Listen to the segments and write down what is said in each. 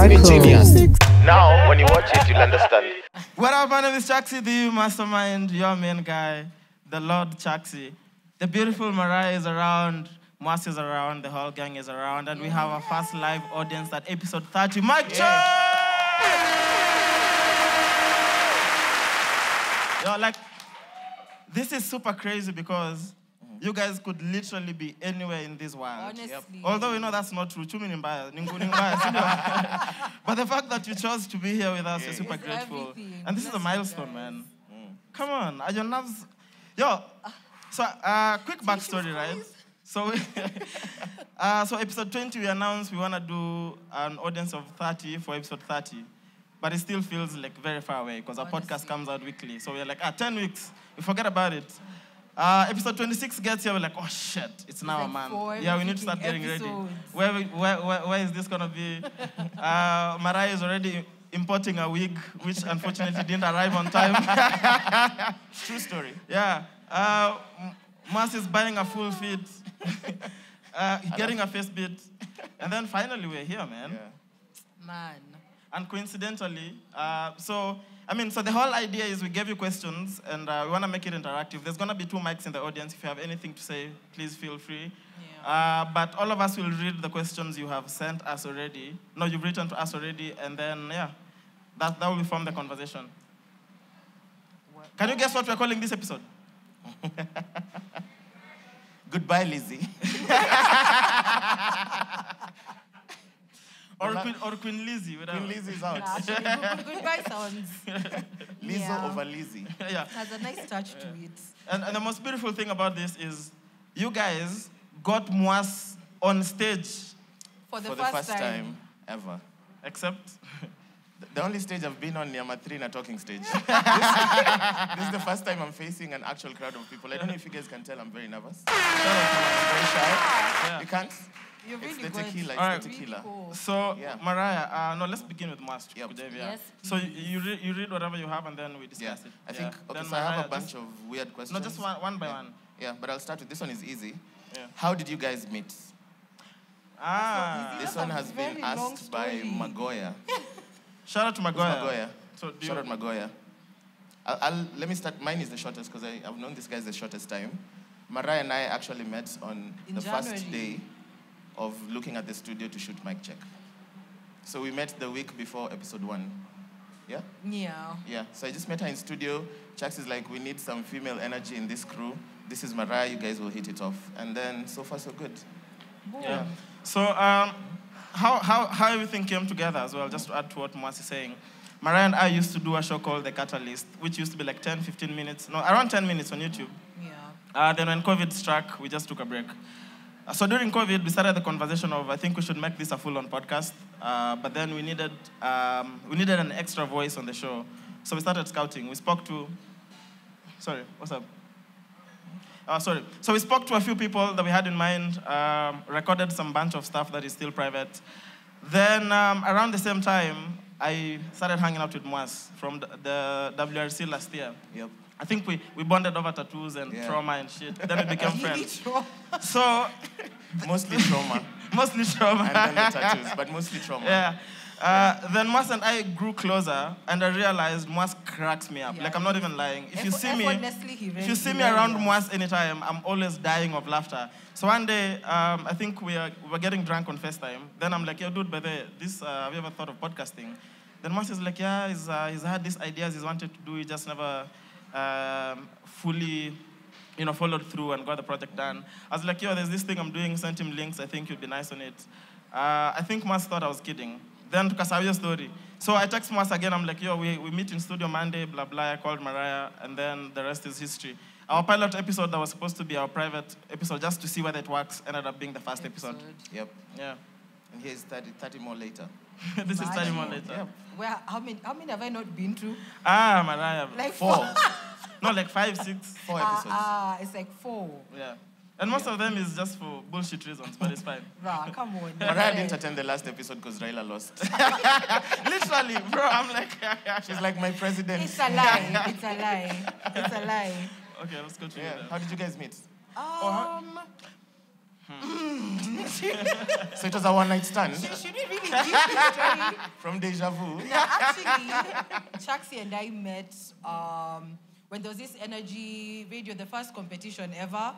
are cool. Now, when you watch it, you'll understand. What up, my name is Chaxy, the mastermind, your main guy, the Lord Chaxy. The beautiful Mariah is around, Mwass is around, the whole gang is around, and we have our first live audience at episode 30. Mic Cheque! Yo, like, this is super crazy because you guys could literally be anywhere in this world. Honestly. Although we know that's not true. Chumi ni mbaya, ningu ni mbaya. But the fact that you chose to be here with us, we're super It's grateful. everything. And this is a milestone, guys. man. Come on, are your nerves? Yo, so uh, quick backstory, right? So, uh, so episode 20, we announced we want to do an audience of 30 for episode 30. But it still feels like very far away because our podcast comes out weekly. So we're like, ah, 10 weeks. We forget about it. Uh, episode 26 gets here, we're like, oh shit, it's now, like man. four Yeah, we need to start freaking getting ready. Where, where, where, where is this going to be? Uh, Mariah is already importing a wig, which unfortunately didn't arrive on time. True story. Yeah. Uh, M- Mwass is buying a full fit, uh, getting a face beat. And then finally, we're here, man. Man. And coincidentally, uh, so, I mean, so the whole idea is we gave you questions and uh, we want to make it interactive. There's going to be two mics in the audience. If you have anything to say, please feel free. Uh, but all of us will read the questions you have sent us already. No, you've written to us already. And then, yeah, that, that will form the conversation. Can you guess what we're calling this episode? Goodbye, Lizzie. Or Queen, or Queen Lizzie, whatever. Queen Lizzie's out. Nah, actually, good, good, goodbye sounds Lizzo Yeah. over Lizzie. yeah. has a nice touch to it. And, and the most beautiful thing about this is you guys got Mwass on stage, For the, For the first, first time. time ever. except The- The only stage I've been on, Yama 3 in a talking stage. this, this is the first time I'm facing an actual crowd of people. I don't know if you guys can tell I'm very nervous. very shy. You can't? You're It's the good. tequila. It's Alright. the tequila. Cool. so Yeah. Mariah. Uh, no, let's begin with Mwass. Yep. Kudev, Yes, So you, you, re- you read whatever you have and then we Yeah. discuss it. I think, okay, Then so I have a bunch just- of weird questions. No, just one, one by Yeah. one. Yeah, but I'll start with this one is easy. Yeah. How did you guys meet? Ah, This one has been very long asked by. Magoya. shout out to Who's Magoya. Magoya? So do Shout you, out Magoya. I'll, I'll, let me start. Mine is the shortest because I've known this guy the shortest time. Mariah and I actually met on In the first January. day of looking at the studio to shoot Mic Cheque. So we met the week before episode one. Yeah? Yeah. Yeah. So I just met her in studio. Chax is like, we need some female energy in this crew. This is Mariah, you guys will hit it off. And then so far so good. Yeah. So um, how, how, how everything came together as well, just to add to what Mwass is saying. Mariah and I used to do a show called The Catalyst, which used to be like 10, 15 minutes, no, around 10 minutes on YouTube. Yeah. Uh, then when COVID struck, we just took a break. So during COVID, we started the conversation of I think we should make this a full-on podcast. Uh, but then we needed um, we needed an extra voice on the show, so we started scouting. We spoke to, sorry, what's up? Uh, sorry. So we spoke to a few people that we had in mind, um, recorded some bunch of stuff that is still private. Then um, around the same time, I started hanging out with Mwass from the, the WRC last year. Yep. I think we, we bonded over tattoos and Yeah. trauma and shit. Then we became friends. So Mostly trauma. mostly trauma. and then the tattoos, but mostly trauma. Yeah. Uh, then Mwass and I grew closer, and I realized Mwass cracks me up. Yeah, like I'm not even lying. If you see me, if you see me around well. Mwass anytime, I'm always dying of laughter. So one day, um, I think we, are, we were getting drunk on FaceTime. Then I'm like, yo, dude, by the way, this, uh, have you ever thought of podcasting? Then Mwass is like, yeah, he's, uh, he's had these ideas he's wanted to do, he just never um, fully you know, followed through and got the project done. I was like, yo, there's this thing I'm doing, sent him links, I think you'd be nice on it. Uh, I think Mwass thought I was kidding. Then tukasawia story. So I text Mwass again, I'm like, yo, we, we meet in studio Monday, blah, blah. I called Mariah, and then the rest is history. Our pilot episode that was supposed to be our private episode, just to see whether it works, ended up being the first episode. Yep. Yeah. And here's 30, 30 more later. this is 30 more Imagine. later. Yep. Where, how, many, how many have I not been to? Ah, Mariah. Like Four. no, like five, six. Four Ah, episodes. ah, it's like four. Yeah. And most of them is just for bullshit reasons, but it's fine. Rah, come on. Mariah didn't attend the last episode because Raila lost. Literally, bro, I'm like, She's like, my president. It's a lie. It's a lie. It's a lie. Okay, let's go to Yeah. then. How did you guys meet? Um, So it was a one night stand should, should we really deep the story? from Deja Vu. No, actually, Chaxy and I met um, when there was this energy radio, the first competition ever.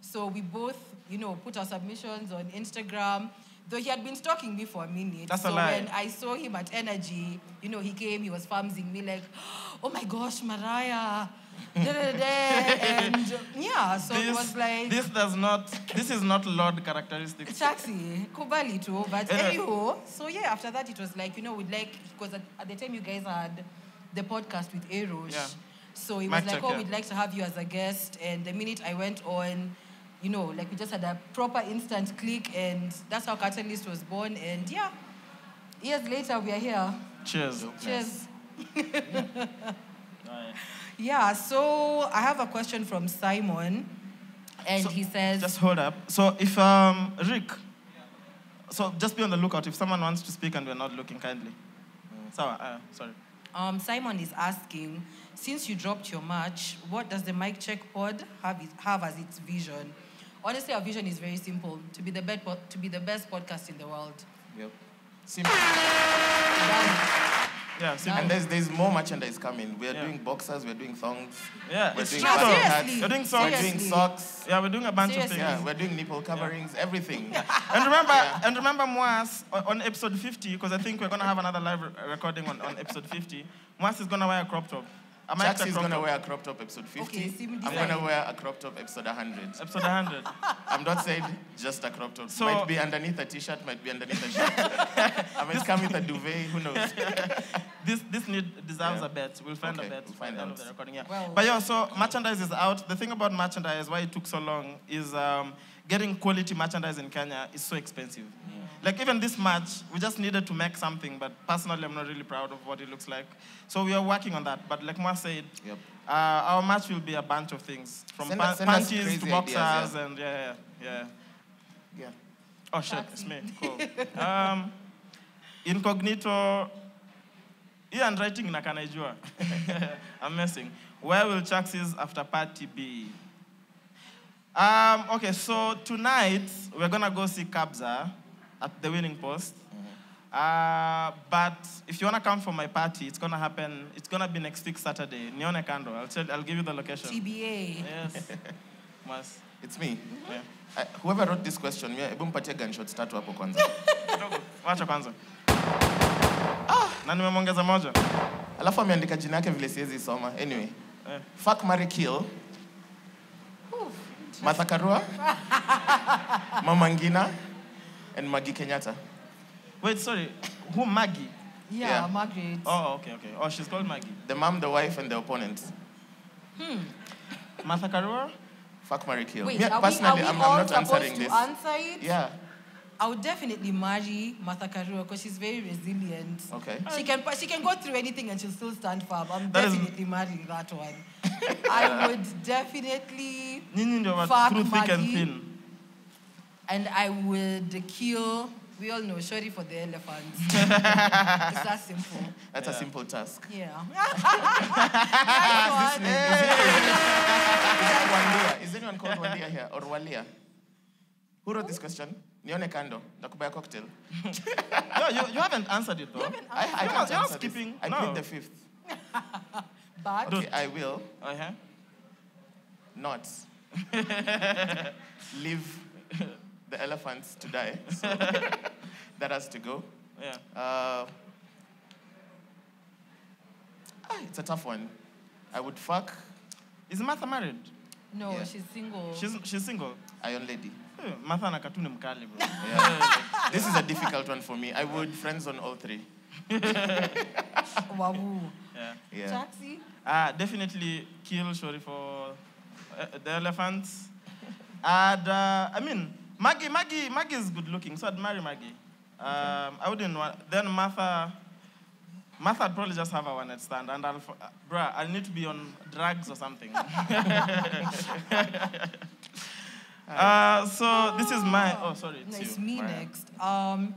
So we both, you know, put our submissions on Instagram. Though he had been stalking me for a minute. That's a so lie. when I saw him at Energy, you know, he came, he was farmsing me like, oh my gosh, Mariah. da, da, da, da." and yeah, so it was like this does not, this is not Lord characteristics. Chaxy, kubali too. But Yeah. anyhow, so yeah, after that it was like, you know, we'd like, because at, at the time you guys had the podcast with Erosh. Yeah. So it Mic was like, check, oh, yeah. we'd like to have you as a guest. And the minute I went on, you know, like we just had a proper instant click and that's how Catalyst was born. And yeah, years later we are here. Cheers. Cheers. Alright. Yeah, so I have a question from Simon. And So, he says, Just hold up. So if um, Rick, so just be on the lookout if someone wants to speak and we're not looking kindly. So, uh, sorry. Um, Simon is asking, since you dropped your match, what does the Mic Cheque pod have, it, have as its vision? Honestly, our vision is very simple: to be the best, to be the best podcast in the world. Yep. Simple. Done. Yeah, see, And there's, there's more merchandise coming. We're Yeah. doing boxers, we're doing thongs, yeah, we're it's doing true No, though. bucket seriously. hats, We're doing socks. we're doing socks. Yeah, we're doing a bunch Seriously. of things. Yeah, we're doing nipple coverings, everything. And remember, and remember Mwass on, on episode 50, because I think we're gonna have another live recording on, on episode 50. Mwass is gonna wear a crop top. I might Jax is gonna top. wear a crop top episode 50. Okay, I'm gonna wear a crop top episode 100. Episode 100. I'm not saying just a crop top. So- might be underneath a t-shirt, might be underneath a shirt. I might come with a duvet, who knows? this this need deserves Yeah. a bet. We'll find Okay, a bet we'll by find the end out. of the recording. Yeah. Well- but yeah, so merchandise is out. The thing about merchandise, why it took so long, is um, getting quality merchandise in Kenya is so expensive. Like even this match, we just needed to make something, but personally, I'm not really proud of what it looks like. So we are working on that. But like Moa said, Yep. uh, our match will be a bunch of things, from Send pa- us- send us panties to boxers ideas, and yeah, yeah, yeah. Yeah. Oh shit, it's me. Cool. Um, incognito. Hii handwriting nakanaijua. I'm messing. Where will Chax's after party be? Um, okay, so tonight we're gonna go see Kabza at the winning post. Uh, but if you wanna come for my party, it's gonna happen. It's gonna be next week Saturday. Nione Kando. I'll tell. I'll give you the location. TBA. Yes. Mwass. It's me. Yeah. I, whoever wrote this question, mimi- hebu mpatie gunshots tatu hapo kwanza. Kidogo. Wacha kwanza. Ah, Na nimemwongeza moja. Alafu ameandika jina yake vile siwezi soma. Anyway. Eh. Fuck, marry, kill. Martha Karua, Mama Ngina, and Maggie Kenyatta. Wait, sorry. Who Maggie? Yeah, Yeah. Margaret. Oh, okay, okay. Oh, she's called Maggie. The mom, the wife, and the opponent. Hmm. Martha Karua? Fuck, marry, kill. Wait, Me, are we, are personally, we I'm, all I'm not supposed answering to this. answer it? Yeah. I would definitely marry Martha Karua because she's very resilient. Okay. She can she can go through anything and she'll still stand firm. I'm That is- definitely marrying that one. I would definitely Nyinyi Fuck through thick and thin. and I would kill. We all know sorry for the elephants. it's that simple. That's a simple task. Yeah. Is Nice anyone, Wandia? Is anyone called Wandia here? Or Walia? Who wrote this question? Nione kando. Nakubaya cocktail. No, you, you haven't answered it though. You haven't I, I You're can't not- you're not answer this. skipping. I No. plead the fifth. one. But Okay, I will Uh-huh. not leave the elephants to die. So that has to go. Yeah. Uh, ah, it's a tough one. I would fuck Is Martha married? no, Yeah. she's single. She's, she's single. Iron Lady. Martha na katuni mkali bro. Yeah. this is a difficult one for me. I would friends on all three. Wahoo. Yeah. Yeah. Chaxy. Uh, definitely kill Shori for uh, the elephants. And uh, I mean, Maggie, Maggie, Maggie is good looking, so I'd marry Maggie. Um, I wouldn't want. Then Martha, Martha would probably just have a one night stand, and I'll, f- uh, bruh, I need to be on drugs or something. uh, so this is my. Oh, sorry, it's, No, it's you, me Mariam. next. Um,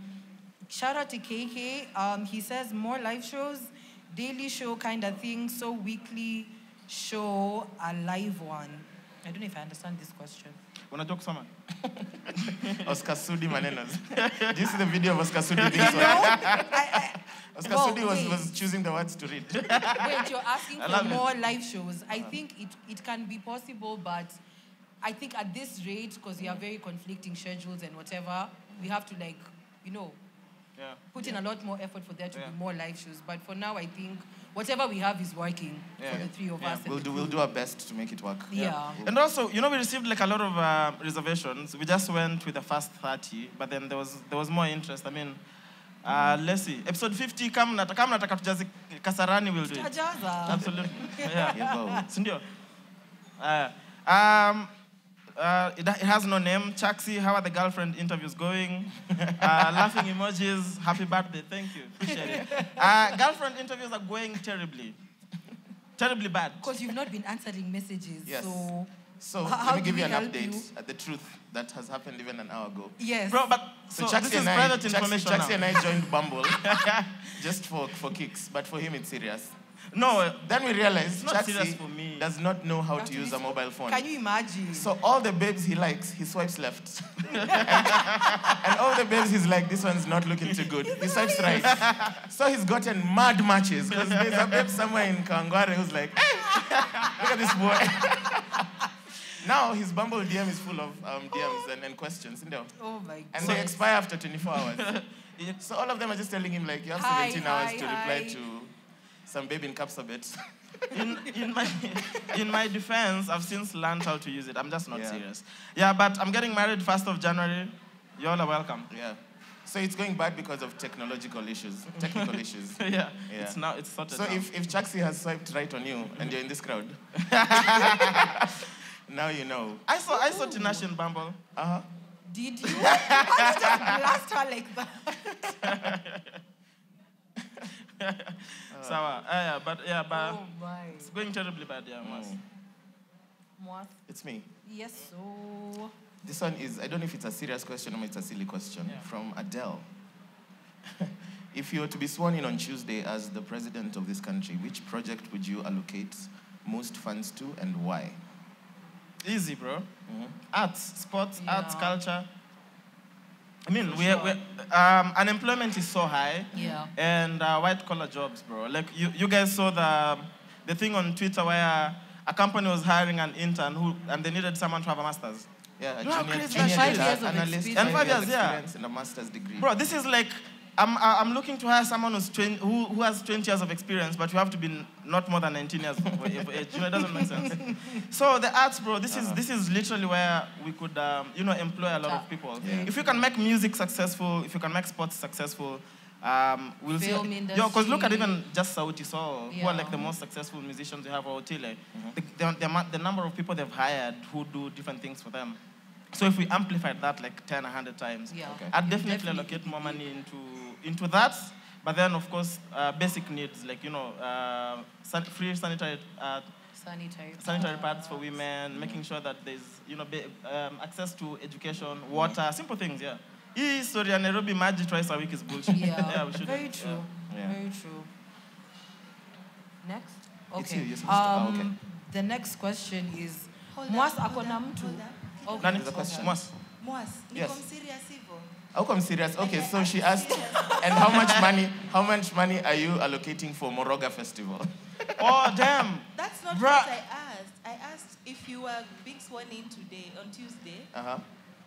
shout out to KK. Um, he says more live shows, daily show kind of thing, so weekly. show a live one? I don't know if I understand this question. Unajua kusoma? Oscar Sudi Manenos. Do you see the video of Oscar Sudi being No. I, I, Oscar Well, Sudi was, wait. was choosing the words to read. Wait, you're asking for love it. more live shows. I think it, it can be possible, but I think at this rate, because we have very conflicting schedules and whatever, we have to like, you know, Yeah. put in a lot more effort for there to Yeah. be more live shows. But for now, I think whatever we have is working Yeah. for the three of Yeah. us. We'll do, we'll do our best to make it work. Yeah. And also, you know, we received like a lot of uh, reservations. We just went with the first 30, but then there was there was more interest. I mean, uh, let's see. Episode 50, kama nata- kama nataka tujaze Kasarani, we'll do it. Absolutely. Yeah. Yeah, Sindio? Uh, um, uh, it, it has no name. Chaxy, how are the girlfriend interviews going? Uh, laughing emojis, happy birthday, thank you, appreciate it. Uh, girlfriend interviews are going terribly. Terribly bad. Because you've not been answering messages. Yes. So, So H- let me give you an update you? at the truth that has happened even an hour ago. yes. Bro, but So, so, this is and I, private Chaxy, information Chaxy and I joined Bumble just for, for kicks, but for him it's serious. No, Then we realized It's not serious for me. does not know how to use a mobile phone. Can you imagine? So all the babes he likes, he swipes left. and, and all the babes he's like, this one's not looking too good. He swipes right. So he's gotten mad matches because there's a babe somewhere in Kawangware who's like, hey, look at this boy. now his Bumble DM is full of um, DMs and, and questions, you know, oh my god. and they expire after 24 hours. so all of them are just telling him like, you have Hi, 17 hours hi, to reply hi. to some baby in Kapsabet. in, in, my, in my defense, I've since learned how to use it. I'm just not Yeah. serious. Yeah, but I'm getting married 1st of January. You all are welcome. yeah. So it's going bad because of technological issues, technical issues. yeah, Yeah. it's now it's sorted. So now. if, if Chaxy has swiped right on you and you're in this crowd, now you know. I saw I saw Tinashe in Bumble. Uh-huh. Did you? How did you just blast her like that? Sawa. Uh, yeah, but yeah, but oh my. it's going terribly bad. Yeah, Mwass. Mm. What? It's me. Yes, so. This one is, I don't know if it's a serious question or it's a silly question Yeah. from Adele. if you were to be sworn in on Tuesday as the president of this country, which project would you allocate most funds to and why? Easy, bro. Mhm. Arts, sports, arts, culture. I mean, For we sure. we um, unemployment is so high. Yeah. and uh, white collar jobs, bro. Like you, you guys saw the the thing on Twitter where a company was hiring an intern who and they needed someone to have a master's. Yeah, a You junior, crazy junior Five data years analyst, experience. And five years, yeah. experience and a master's degree. Bro, this is like I'm I- I'm looking to hire someone who's 20, who who has 20 years of experience, but you have to be not more than 19 years of of age. You know, it doesn't make sense. So the arts, bro, this is this is literally where we could um, you know employ a lot of people. Yeah. If you can make music successful, if you can make sports successful. Um, we'll Film see. Yo, because look at even just Sauti Sol, who are like the most successful musicians we have, or Otile. The, the, the, amount- the number of people they've hired who do different things for them. So if we amplified that like 10, 100 times, Yeah. Okay. I'd definitely, definitely allocate more money into into that. But then, of course, uh, basic needs like you know, uh, san- free sanitary uh, Sanitary. sanitary pads for women, making sure that there's you know ba- um, access to education, water, simple things. Yeah. Hii story ya Nairobi maji twice a week is bullshit. Yeah. we should. Very true. Yeah. Very true. Next. It's Okay. you, you're supposed to- oh, okay. Um, The next question is Hold Mwass up, hold akona mtu. Hold up. Okay. Nani? There's a question. Mwass. Mwass, Yes. serious. How come serious? Okay, so she asked, and how much money? How much money are you allocating for Moroga Festival? Oh damn. That's not Bruh. what I asked. I asked if you were being sworn in today, on Tuesday, Uh huh.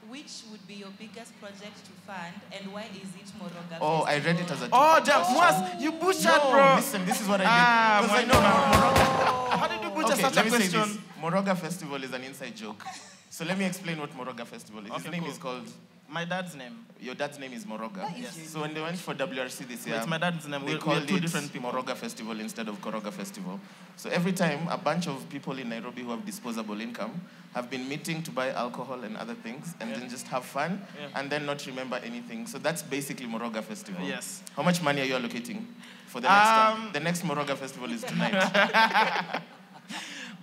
which would be your biggest project to fund and why is it Moroga Oh, I read it as a. Oh two-part damn. question. Mwass, you butchered, No, bro. listen, this is what I did. Ah, I know Moroga. How did you butcher Okay, such let a me say question? this. Moroga Festival is an inside joke. So let me explain what Moroga Festival is. His name cool. is called. My dad's name. Your dad's name is Moroga. That is Yes. unique. So when they went for WRC this year, It's my dad's name. they We, we called are two it different people. Moroga Festival instead of Koroga Festival. So every time, a bunch of people in Nairobi who have disposable income have been meeting to buy alcohol and other things, and Yeah. then just have fun, Yeah. and then not remember anything. So that's basically Moroga Festival. Yes. How much money are you allocating for the next time? Um, The next Moroga Festival is tonight.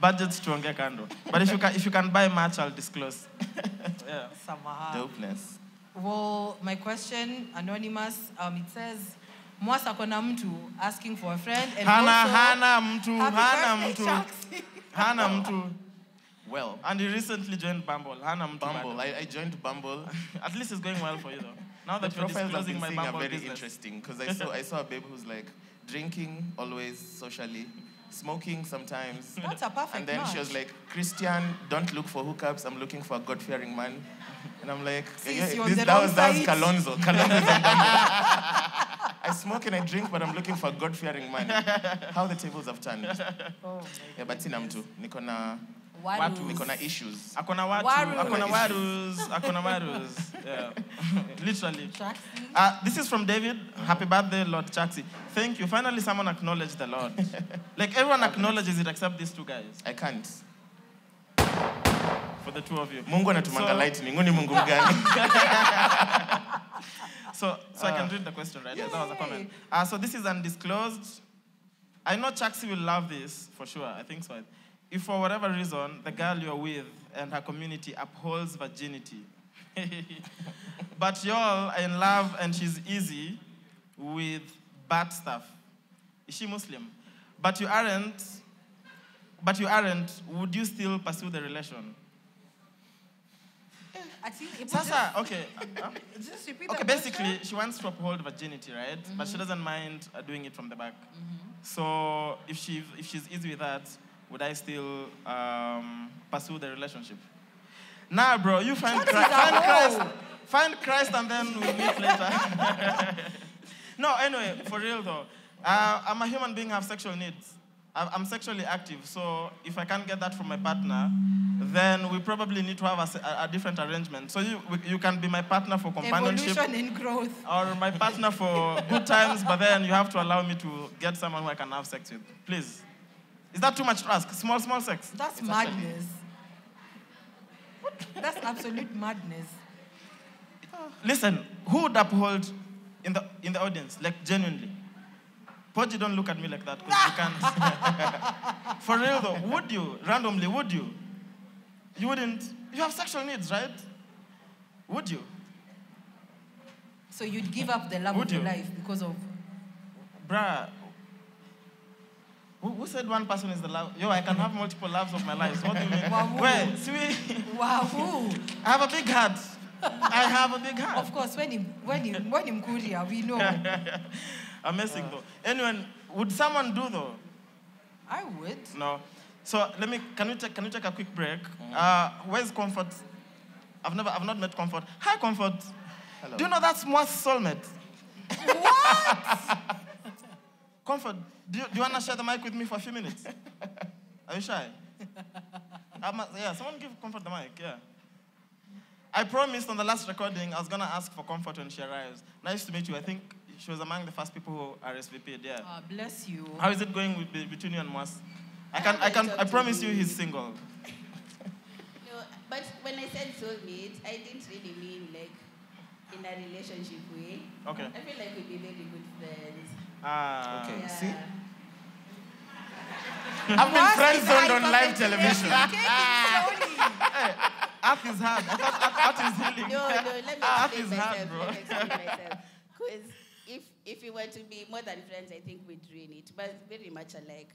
Budget's tuongee kando. But if you can, if you can buy much, I'll disclose. yeah. Samaha. Dopeness. Well, my question, anonymous, um, it says, Mwasa kona mtu asking for a friend and Hana, also, hana mtu, happy hana mtu. Hana mtu. Well, And he recently joined Bumble. Hana mtu. Bumble. I, I joined Bumble. At least it's going well for you though. Now The that you're profiles disclosing my seeing are very business. interesting because I saw I saw a babe who's like drinking always socially, smoking sometimes. That's a perfect And then she was like, Christian, don't look for hookups. I'm looking for a God-fearing man. And I'm like, Sis, on this, that was that was side. Kalonzo. Kalonzo's on Bumble. I smoke and I drink, but I'm looking for a God-fearing man. How the tables have turned. Oh, Yeah, but sina mtu. Niko na Warus. niko na issues. Akona watu, Warus. akona warus, akona warus. Yeah. Literally. Uh, this is from David. Happy birthday, Lord Chaxy. Thank you. Finally, someone acknowledged the Lord. like everyone acknowledges it except these two guys. I can't. For the two of you. Mungu anatumanga So- lightning. Huu ni Mungu mgani? So, so I can read the question, right? That was a comment. Uh, so this is undisclosed. I know Chaxy will love this for sure. I think so. If for whatever reason the girl you're with and her community upholds virginity, but y'all are in love and she's easy with bad stuff, is she Muslim? But you aren't. But you aren't. Would you still pursue the relation? Sasa, okay. uh, Just, just repeat Okay, basically, she wants to uphold virginity, right? But she doesn't mind uh, doing it from the back. So if she if she's easy with that, would I still um, pursue the relationship? Nah, bro, you find, Christ, find Christ, find Christ, and then we'll meet later. no, anyway, for real though, uh, I'm a human being. I have sexual needs. I'm sexually active, so if I can't get that from my partner, then we probably need to have a a, a different arrangement. So you you can be my partner for companionship Evolution in growth. or my partner for good times, but then you have to allow me to get someone who I can have sex with. Please. Is that too much to ask? Small, small sex. That's It's actually- madness. That's absolute madness. Listen, who would uphold in the in the audience, like genuinely? Poji, don't look at me like that because you can't. For real though, would you randomly? Would you? You wouldn't. You have sexual needs, right? Would you, So you'd give up the love Would of your life because of bruh? Who, who said one person is the love? Yo, I can have multiple loves of my life. What do you mean? Wow. Wait, see, we- Wahoo. I have a big heart. I have a big heart. Of course, when in, when him when him Korea, we know. Amazing though. Anyone, would someone do though? I would. No. So let me. Can we take? Can we take a quick break? Uh, where's Comfort? I've never. I've not met Comfort. Hi, Comfort. Hello. Do you know that's Mo's soulmate? What? Comfort. Do you, do you want to share the mic with me for a few minutes? Are you shy? I'm a- yeah. Someone give Comfort the mic. Yeah. I promised on the last recording I was gonna ask for Comfort when she arrives. Nice to meet you. I think she was among the first people who RSVP'd. Yeah. Ah, bless you. How is it going with, between you and Mwass? I can, I can, I promise you, he's single. No, but when I said soulmate, I didn't really mean like in a relationship way. Okay. I feel like we'd be very good friends. Ah. Okay. Yeah. See? I've been friend zoned on live television. Take it slowly. Earth is hard. I thought Earth, Earth is healing. No, no, let me Ah, explain it's hard, myself. bro. Let me explain myself. Because if if we were to be more than friends, I think we'd ruin it. But very much alike.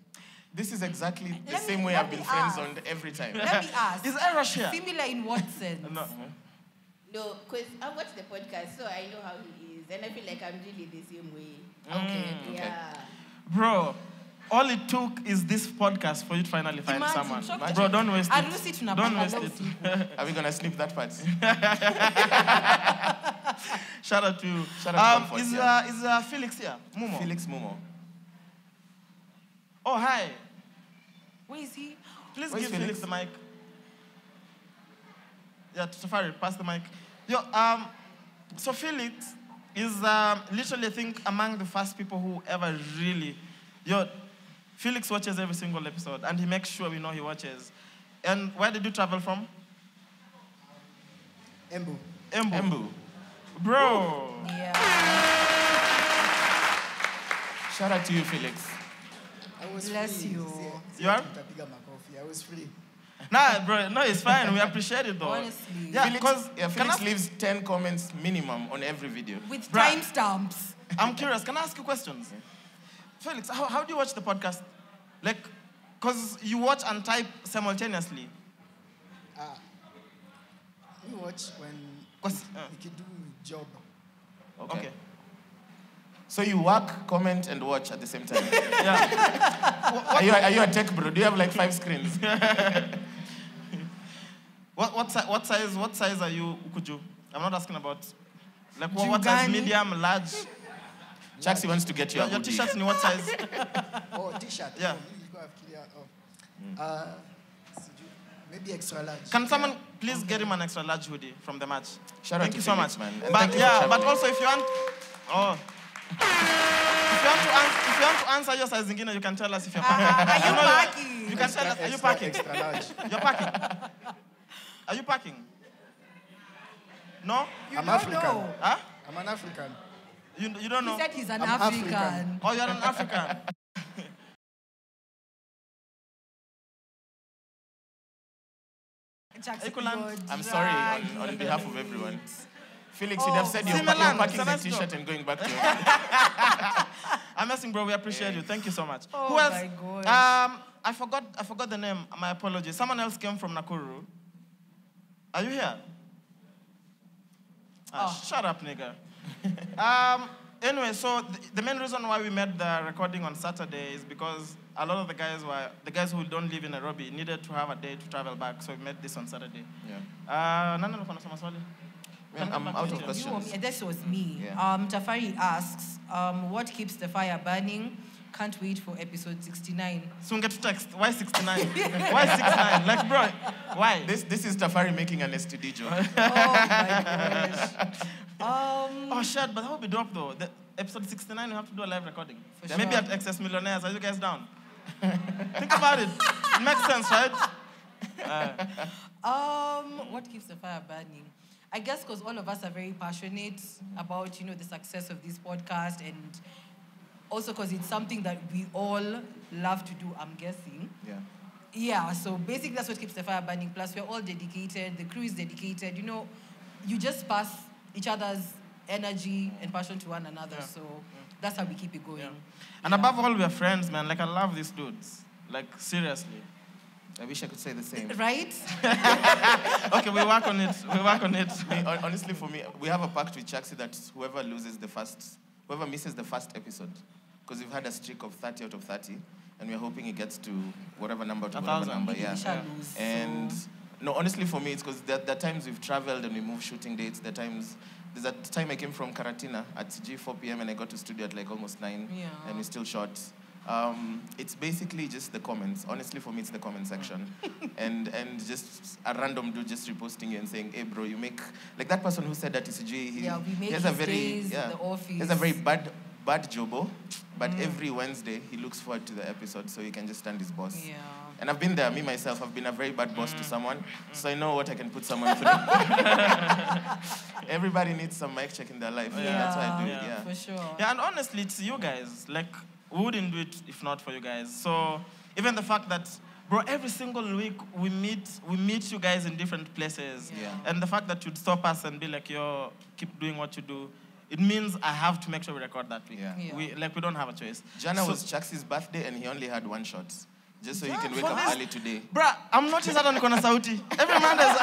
This is exactly the Let me- same way I've been me friend zoned every time. Let me ask. Is Erosh here? Similar in what sense? No. No, because I watched the podcast, so I know how he is, and I feel like I'm really the same way. Okay. Mm. Yeah. Bro, all it took is this podcast for you to finally find Imagine, someone. shock Bro, the- don't waste Harusi it. tunapanga Don't waste it. Are we gonna snip that part? Shout out to you. Shout out to um, Comfort, is, yeah. uh, is uh, Felix here? Mumo. Felix Mumo. Oh, hi. Where is he? Please Where's give Felix? Felix? the mic. Yeah, Safari, pass the mic. Yo, um, so Felix is um, literally, I think, among the first people who ever really, yo, Felix watches every single episode, and he makes sure we know he watches. And where did you travel from? Embu. Embu. Embu. Bro. Yeah. Shout out to you, Felix. I was Bless free. you. You are? si tutapiga makofi. I was free. Nah, bro, no, it's fine. We appreciate it though. Honestly. Yeah, because yeah, Felix leaves 10 comments minimum on every video. With timestamps. I'm curious. Can I ask you questions? Felix, how, how do you watch the podcast? Like, because you watch and type simultaneously. Ah, we watch when 'Cause, uh, we can do job. okay. So you work, comment, and watch at the same time. Yeah. are, you, are you a tech bro? Do you have like five screens? What, what, what size what size are you, Ukuju? I'm not asking about, like, what, what size? Medium, large? Chaxy wants to get you Your, your t-shirts in what size? Oh, t-shirt. Yeah. Oh, you go have. Uh, maybe extra large. Can someone please get him an extra large hoodie from the match? Shout out thank to you so Felix, much. man. And But thank you for yeah, but also if you want, oh, if you want to answer, if you want to answer your size zingine, you can tell us if you're packing. Ah, are you I know packing? You can tell us. Are you extra, packing? Extra large. You're packing. Are you packing? No? You I'm don't African. know. Huh? I'm an African. You, you don't know? He said he's an I'm African. African. Oh, you're an African. Jackson, I'm sorry on, on behalf of everyone. it. Felix, you'd have said you're, pa- you're packing the t-shirt and going back to your I'm messing, bro. We appreciate you. Thank you so much. Oh Who else? my gosh. Um, I forgot. I forgot the name. My apologies. Someone else came from Nakuru. Are you here? Ah, Oh. Shut up, nigga. um, anyway, so th- the main reason why we made the recording on Saturday is because a lot of the guys were the guys who don't live in Nairobi needed to have a day to travel back, so we made this on Saturday. Yeah. Uh, nani alikuwa anasema swali? Man, I'm out of questions. or me? This was me. Yeah. Um, Tafari asks, um, what keeps the fire burning? Can't wait for episode 69. So we get text. Why 69? why 69? Like, bro, why? This, this is Tafari making an STD joke. Oh my gosh. Um, Oh shit, but that would be dope though. The episode 69, we have to do a live recording. For Maybe sure. at Excess Millionaires. Are you guys down? Think about it. It makes sense, right? Um, what keeps the fire burning? I guess because all of us are very passionate about, you know, the success of this podcast and also because it's something that we all love to do, I'm guessing. Yeah. Yeah, so basically that's what keeps the fire burning. Plus, we're all dedicated, the crew is dedicated. You know, you just pass each other's energy and passion to one another. Yeah. So that's how we keep it going. And above all, we're friends, man. Like, I love these dudes. Like, seriously. I wish I could say the same. Right? Okay, we work on it. We work on it. Me, hon- honestly, for me, we have a pact with Chaxy that whoever loses the first, whoever misses the first episode, because we've had a streak of 30 out of 30, and we're hoping it gets to whatever number to A whatever thousand. number. Maybe Yeah. we shall lose. And no, honestly, for me, it's because there, there are times we've traveled and we move shooting dates. There are times. There's that time I came from Karatina at G 4 p.m. and I got to studio at like almost nine, Yeah. and we still shot. Um, it's basically just the comments. Honestly, for me, it's the comment section, and and just a random dude just reposting you and saying, "Hey, bro, you make like that person who said that TCG. He, Yeah, we make he has a very days in yeah, the office. He has a very bad bad jobo, but mm. every Wednesday he looks forward to the episode so he can just stand his boss. Yeah. And I've been there, me myself, I've been a very bad boss to mm. someone, mm. so I know what I can put someone through. Everybody needs some Mic Cheque in their life. Yeah. That's why I do it, Yeah. yeah. For sure. Yeah, and honestly, it's you guys. Like, we wouldn't do it if not for you guys. So, even the fact that, bro, every single week we meet, we meet you guys in different places. Yeah. And the fact that you'd stop us and be like, yo, keep doing what you do, it means I have to make sure we record that week. Yeah. Yeah. We, like, we don't have a choice. Jana So- was Chaxy's birthday and he only had one shot. Just so he can wake up this- early today. Bruh, I'm not his hata niko na sauti. Every man does.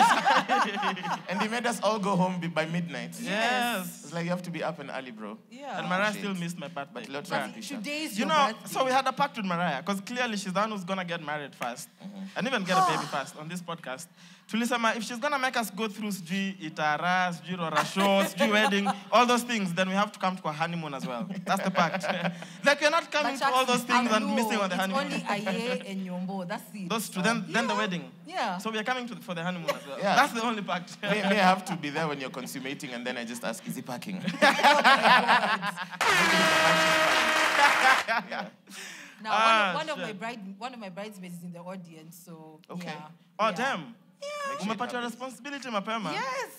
And he made us all go home by midnight. yes. It's like you have to be up and early, bro. Yeah. And Mariah Shit. still missed my birthday. But lots Bruh. of Today's You know, birthday. so we had a pact with Mariah because clearly she's the one who's gonna get married first mm-hmm. and even get a baby first on this podcast. Tulisema if she's gonna make us go through sijui itara, sijui rora show, sijui wedding, all those things, then we have to come to a honeymoon as well. That's the pact. like we're not coming But to all those things and missing on the it's honeymoon. only Aye and Nyombo. That's it. Those two, then, then the wedding. Yeah. So we are coming to, for the honeymoon as well. Yeah. That's the only part. May, may I have to be there when you're consummating and then I just ask, is he packing? Now, Ah, one, of, one of my bride, one of my bridesmaids is in the audience, so Okay. yeah. Oh yeah. damn. Make sure it Umepatiwa happens. responsibility mapema. Yes.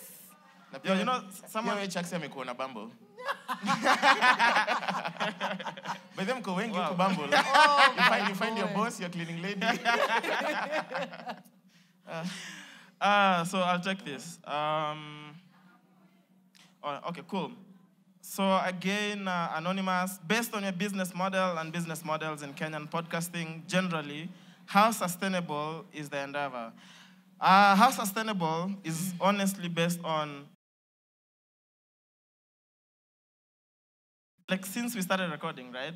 Na Yo, pia- you know, pia someone wewe Chaxy amekuona Bumble. By them wengi Wow. huku Bumble. Oh you find, you find your boss, your cleaning lady. Uh, so I'll check this. Um, oh, okay, cool. So again, uh, anonymous, based on your business model and business models in Kenyan podcasting generally, how sustainable is the endeavor? Uh, how sustainable is honestly based on like since we started recording, right?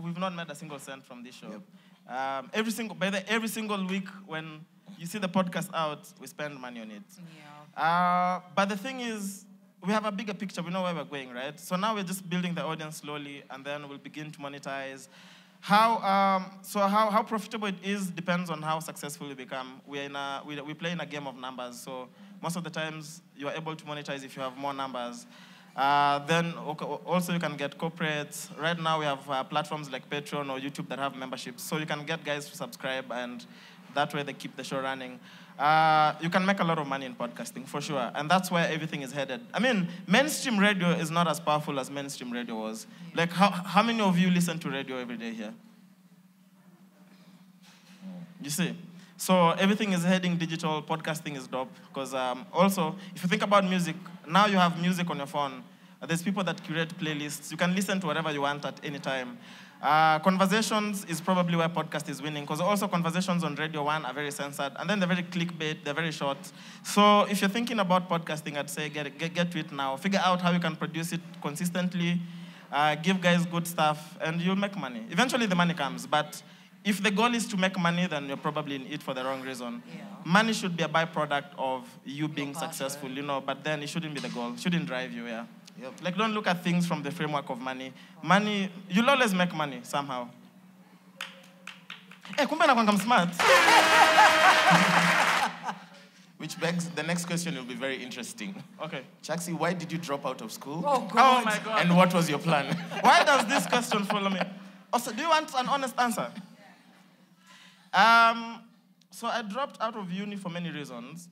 We've not made a single cent from this show. Um, every single by the every single week when you see the podcast out, we spend money on it. Yeah. Uh, but the thing is, we have a bigger picture. We know where we're going, right? So now we're just building the audience slowly, and then we'll begin to monetize. How um, so? How, how profitable it is depends on how successful we become. We're in a, we, we play in a game of numbers. So most of the times you are able to monetize if you have more numbers. Uh, then also you can get corporates. Right now we have uh, platforms like Patreon or YouTube that have memberships, so you can get guys to subscribe, and that way they keep the show running. Uh, you can make a lot of money in podcasting for sure, and that's where everything is headed. I mean, mainstream radio is not as powerful as mainstream radio was. Like, how, how many of you listen to radio every day here? You see? So everything is heading digital. Podcasting is dope. Because um, also, if you think about music, now you have music on your phone. There's people that curate playlists. You can listen to whatever you want at any time. Uh, conversations is probably where podcast is winning. Because also conversations on Radio 1 are very censored. And then they're very clickbait. They're very short. So if you're thinking about podcasting, I'd say get, get, get to it now. Figure out how you can produce it consistently. Uh, give guys good stuff. And you'll make money. Eventually the money comes. But if the goal is to make money, then you're probably in it for the wrong reason. Yeah. Money should be a byproduct of you being successful, you know, but then it shouldn't be the goal. it Shouldn't drive you, yeah. Yep. Like, don't look at things from the framework of money. Money, you'll always make money somehow. Eh, kumbe nakwanga smart. Which begs the next question will be very interesting. Okay. Chaxi, why did you drop out of school? Oh, God. Oh God. my God. And what was your plan? Why does this question follow me? Also, do you want an honest answer? Um, so I dropped out of uni for many reasons.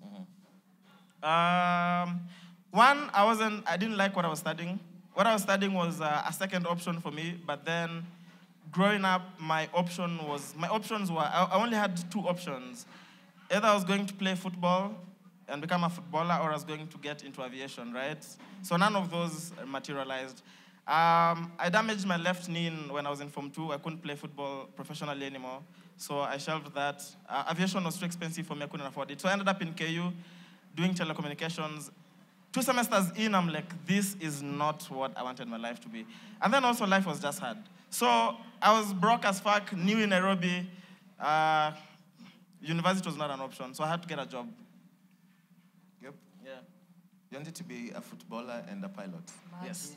Um, one, I wasn't, I didn't like what I was studying. What I was studying was uh, a second option for me, but then growing up, my option was, my options were, I, I only had two options. Either I was going to play football and become a footballer, or I was going to get into aviation, right? So none of those materialized. Um, I damaged my left knee when I was in Form 2. I couldn't play football professionally anymore. So I shelved that. Uh, aviation was too expensive for me. I couldn't afford it. So I ended up in KU doing telecommunications. Two semesters in, I'm like, this is not what I wanted my life to be. And then also, life was just hard. So I was broke as fuck, new in Nairobi. Uh, university was not an option, so I had to get a job. Yep. Yeah. You wanted to be a footballer and a pilot. Yes.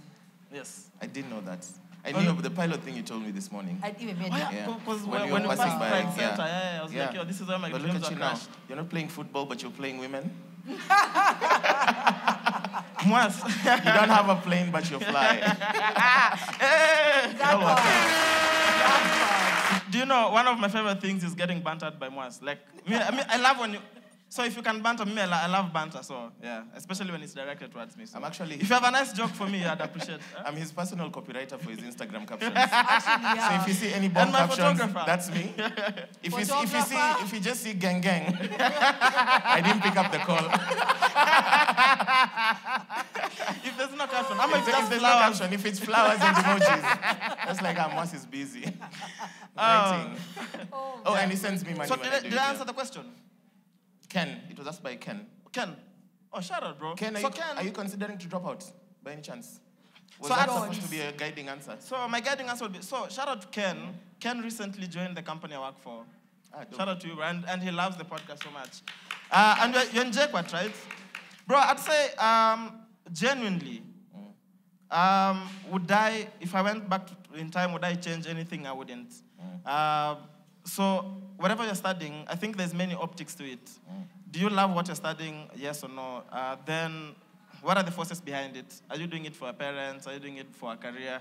Yes. I didn't know that. I Oh, knew you- the pilot thing you told me this morning. I even made Oh, that. yeah, Yeah. because When when, you when were passing passed by, Pride Center, yeah, I was Yeah. like, yo, this is where my but look at are you now. crashed. You're not playing football, but you're playing women. Mwass. You don't have a plane, but you fly. That. Do you know one of my favorite things is getting bantered by Mwass? Like I mean, I love when you. So if you can banter me, I love banter. So yeah, especially when it's directed towards me. So I'm actually- If you have a nice joke for me, I'd appreciate. Huh? I'm his personal copywriter for his Instagram captions. Actually, So if you see any bomb And my captions, photographer. that's me. If you, if you see, if you just see gang gang, I didn't pick up the call. if there's no caption, I'm If, if if there's no caption, if it's flowers and emojis, that's like Amos is busy. Oh. Writing. Oh. oh, and he sends me money So when did I I, do did it, I yeah. answer the question? Ken, it was asked by Ken. Ken. Oh, shout out, bro. Ken, are, so you, Ken, are you considering to drop out by any chance? Was So that supposed to be a guiding answer? So my guiding answer would be so shout out to Ken. Ken recently joined the company I work for. Ah. Shout out to you, bro. And, and he loves the podcast so much. Uh, and you're, you're in right? Bro, I'd say um, genuinely, um, would I, if I went back to, in time, would I change anything? I wouldn't. Uh, so whatever you're studying, I think there's many optics to it. Do you love what you're studying? Yes or no? Uh, then what are the forces behind it? Are you doing it for a parents? Are you doing it for a career?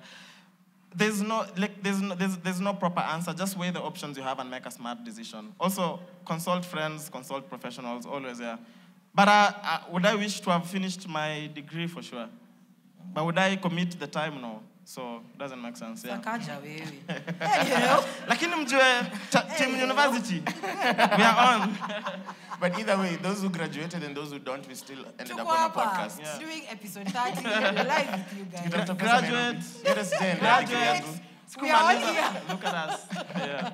There's no like there's no there's, there's no proper answer. Just weigh the options you have and make a smart decision. Also, consult friends, consult professionals, always yeah. But uh, uh, would I wish to have finished my degree for sure? But would I commit the time? No. So doesn't make sense. Yeah. Sakaja wewe. Anyhow, Lakini mjue cha- team university. We are on. But either way, those who graduated and those who don't, we still ended tuko up on a hapa podcast. doing episode 30 live with you guys. Kitafuta pesa Graduates. Us there in Nairobi Graduates. yangu. We are all here. Look at us. Yeah.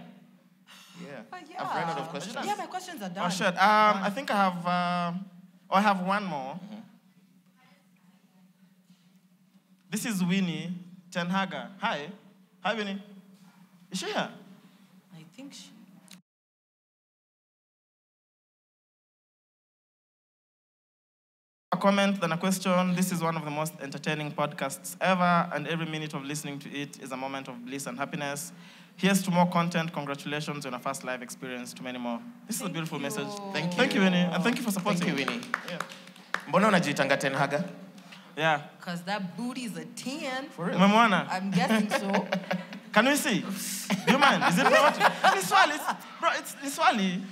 Yeah. But I've run out of questions. Yeah, my questions are done. Oh shit. Um, I think I have. Uh, oh, I have one more. This is Winnie Tenhaga. Hi. Hi, Winnie. Is she here? I think she. A comment, then a question. This is one of the most entertaining podcasts ever, and every minute of listening to it is a moment of bliss and happiness. Here's to more content. Congratulations on a first live experience. To many more. This is a beautiful message. Thank you. Thank you, Winnie, and thank you for supporting. Thank you, Winnie. Yeah. Mbona unajiitanga Ten Haga? Yeah. Because that booty's a 10. For real? Umemwona? I'm guessing so. Can we see? Do you mind? Is it not? Ni swali. It's, bro, it's ni swali.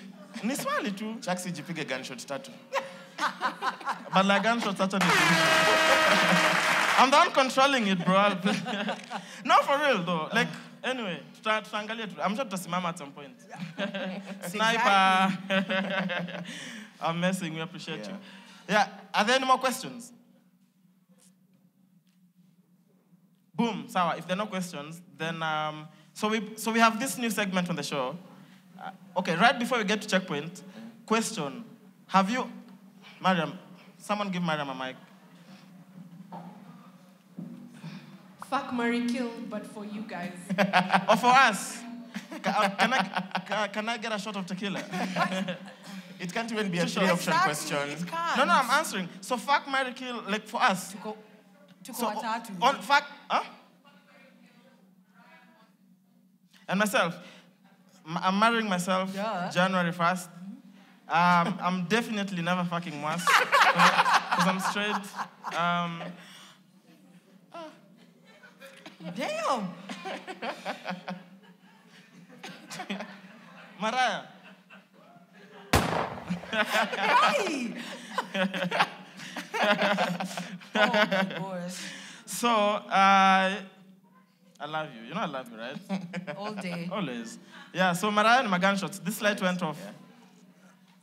Ni swali tu. Chaxy jipige gunshot tatu. But like gunshots actually. I'm the one controlling it, bro. I'll no, for real though. Like, anyway, tuta- tutaangalia tu. I'm sure to tutasimama at some point. Sniper. I'm messing. We appreciate Yeah. you. Yeah. Are there any more questions? Boom. Sawa. If there are no questions, then um, so we so we have this new segment on the show. Uh, okay, right before we get to checkpoint, question: Have you, Mariam? Someone give Mariam a mic. Fuck, Murray, kill, but for you guys. or for us? Ca- uh, Can I, ca- can I get a shot of tequila? It can't even be a three option Exactly, question. No, no, I'm answering. So fuck, marry, kill, like for us. Tuko, tuko So watatu. on fuck, huh? And myself, I'm marrying myself Yeah. January 1st. Um, I'm definitely never fucking once because I'm straight. Um, Damn. Mariah, Right. oh my gosh. So uh, I love you. You know I love you, right? All day. Always. Yeah, so Mariah and my gunshots. This light went off.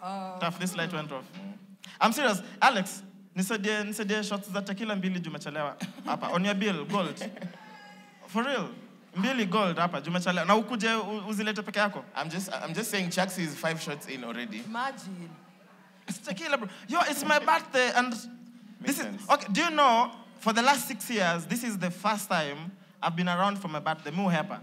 Uh, Tough, this light went off. I'm serious. Alex, nisaidie nisaidie shots za tequila mbili juu umechelewa hapa on your bill gold. For real. Mbili gold hapa juu umechelewa. Na ukuje u- uzilete peke yako. I'm just, I'm just saying Chaxy is five shots in already. imagine. It's tequila, bro. Yo, it's my birthday and this is sense. okay. Do you know for the last six years, this is the first time I've been around for my birthday, Mu Hepa.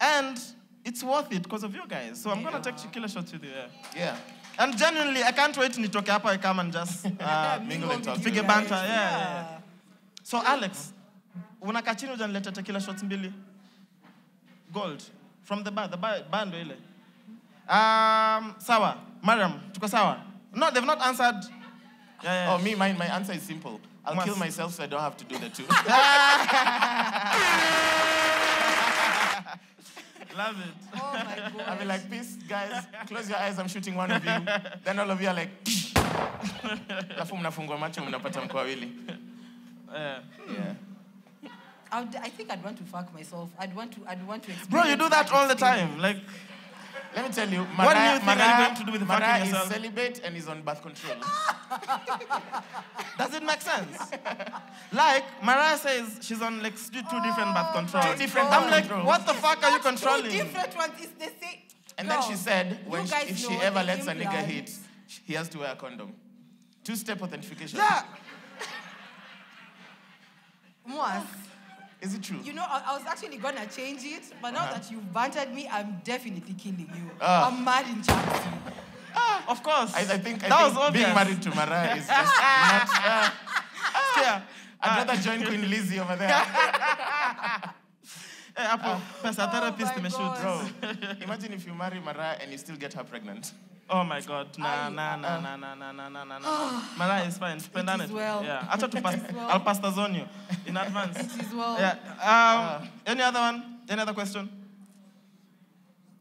And it's worth it because of you guys. So I'm gonna take tequila shots with you. Yeah. Yeah. And genuinely, I can't wait nitoke hapa I come and just uh, Mingle and talk. Pige banter. Yeah, yeah, yeah. So Alex, unakaa chini ujanileta tequila shots mbili. Gold. From the bar, the bar, bar ndo ile. Um, sawa. Mariam, tuko sawa? No, they've not answered. Yeah, yeah. Oh, me, mine, my answer is simple. I'll Must. kill myself so I don't have to do the two. Love it. Oh my god. I'll be like, peace, guys. Close your eyes. I'm shooting one of you. Then all of you are like, alafu mnafungua macho mnapata mko wawili. Yeah. Hmm. Yeah. I, would, I think I'd want to fuck myself. I'd want to. I'd want to. Bro, you do that all the time. Like, Let me tell you, What do you Mariah, think are you going to do with Mariah fucking is yourself? celibate and is on birth control. does it make sense? like, Mariah says she's on like two two different birth controls. Two different I'm like, controls. what the fuck are you Two controlling? different ones. It's the same. And then she said, when she, if she ever the lets a nigga hit, he has to wear a condom. Two-step authentication. Yeah. Mwass, Is it true? you know, I, I was actually gonna change it, but now that you've bantered me, I'm definitely killing you. Ah. I'm mad in Chelsea. Of course. I, I think, I that think was obvious. being married to Mariah is just not. Uh, Yeah. I'd rather join Queen Lizzie over there. Eh, Apple, oh. Pastor oh Therapist, my should draw. Oh. Imagine if you marry Mara and you still get her pregnant. Oh my God, nah, I, nah, nah, uh, nah, nah, nah, nah, nah, nah, nah. Mara is fine. Spend it. Is it. Well. Yeah. Acha to pass. Well. I'll pastor on you in advance. It is well. Yeah. Um, uh. Any other one? Any other question?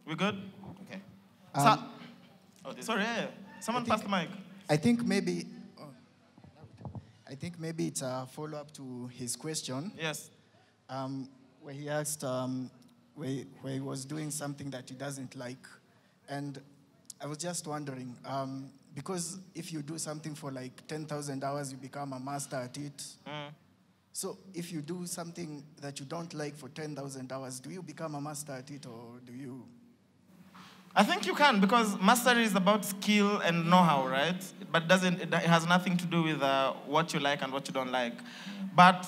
We good? Okay. Um, Sa- oh, sorry, yeah, yeah. Someone think, the mic. I think maybe. Oh, I think maybe it's a follow up to his question. Yes. Um, where he asked um, where, he- where he was doing something that he doesn't like. And I was just wondering, um, because if you do something for like 10,000 hours, you become a master at it. So if you do something that you don't like for 10,000 hours, do you become a master at it or do you? I think you can because mastery is about skill and know-how, right? But doesn't it has nothing to do with uh, what you like and what you don't like. But